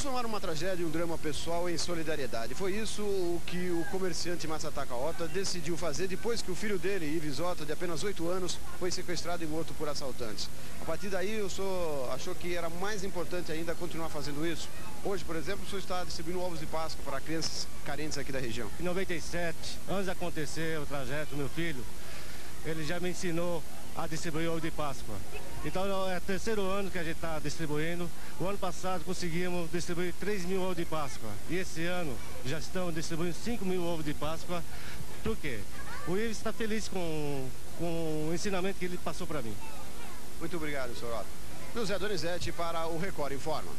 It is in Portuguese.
transformar uma tragédia em um drama pessoal em solidariedade. Foi isso o que o comerciante Masataka Ota decidiu fazer depois que o filho dele, Ives Ota, de apenas 8 anos, foi sequestrado e morto por assaltantes. A partir daí, o senhor achou que era mais importante ainda continuar fazendo isso? Hoje, por exemplo, o senhor está distribuindo ovos de Páscoa para crianças carentes aqui da região. Em 97, antes de acontecer o trajeto do meu filho, ele já me ensinou a distribuir ovo de Páscoa. Então é o terceiro ano que a gente está distribuindo. O ano passado conseguimos distribuir 3 mil ovos de Páscoa. E esse ano já estamos distribuindo 5 mil ovos de Páscoa. Por quê? O Ives está feliz com, com o ensinamento que ele passou para mim. Muito obrigado, senhor Otto. José Donizete para o Record Informa.